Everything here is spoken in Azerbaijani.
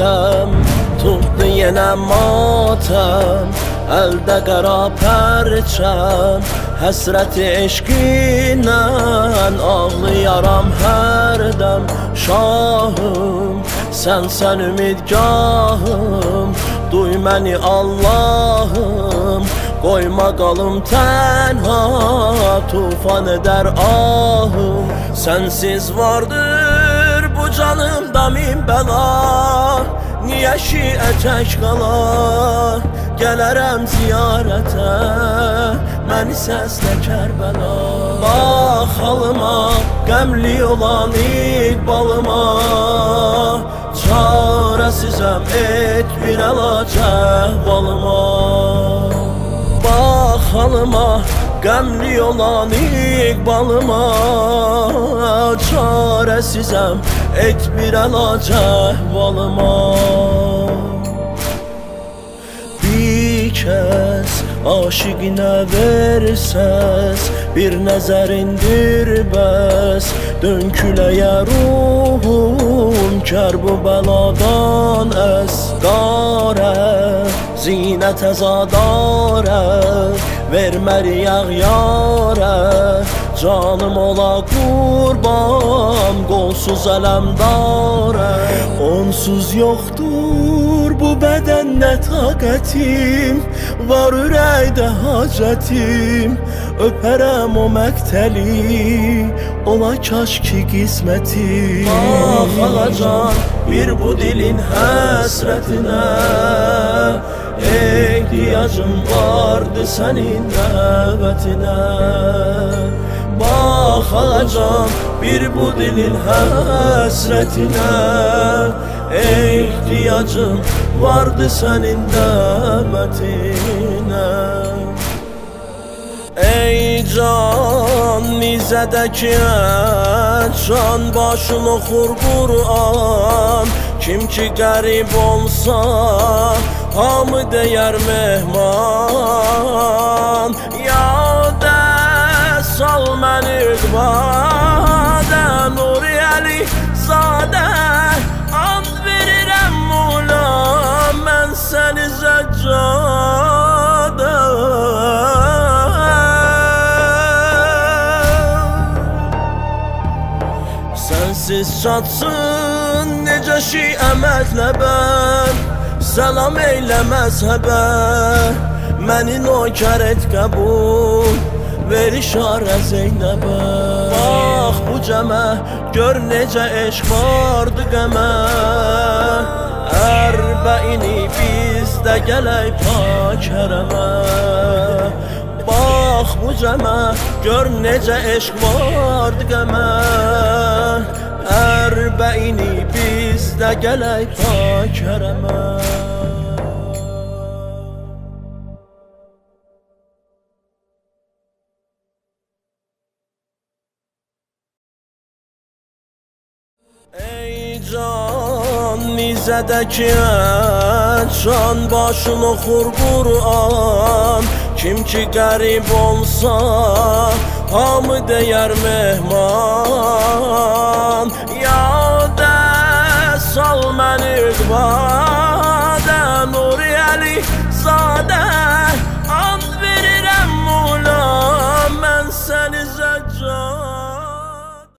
عالم توقی نماتم الدگرا پرچم Həsrət eşqinlə ağlayaram hər dəm Şahım, sənsən ümidgahım Duy məni Allahım Qoyma qalım tənha Tufan edər ahım Sənsiz vardır canımda min bəla Niyə şiə tək qala? Gələrəm ziyarətə. Məni səslə Kərbəla. Bax halıma Qəmli olan iqbalıma Çarəsizəm et bir əlac əhvalıma Bax halıma Qəmli olan iqbalıma Çarəsizəm et bir əlac əhvalıma Bir kəs aşiqinə versəz Bir nəzərindir bəs. Dön küləyə ruhum Kər bu bəladan əsqarə Zinət əzadarə Verməri yağyarə Canım ola qurban Qolsuz ələmdarə Onsuz yoxdur bu bədəndə taqətim Var ürəkdə hacətim. Öpərəm o məktəli Ola kaş ki qismətim. Ah alacan bir bu dilin həsrətinə İhtiyacım vardı senin davetine Bakacağım bir bu dilin hasretine. İhtiyacım vardı senin davetine Ey can nizədəki ət Can başını xur kim ki qərib olsa hamı deyər mehman. Yadə sal məni iqbadə Nuri Əli zadə And verirəm mula mən səni zəccadə Sənsiz çatsın necə şiə məzləbən Səlam eylə məzhəbə Məni nökər et qəbul Ver işarə Zeynəbə Bax bu cəmə Gör necə eşq vardı qəmə Ərbəini bizdə gələk pak hərəmə Bax bu cəmə Gör necə eşq vardı qəmə Ərbəini bizdə gələk pak hərəmə Ey can nizədəki can başın oxur Qur'an. Kim ki qərib olsa hamı deyər mehman Vade Nur Ali Sade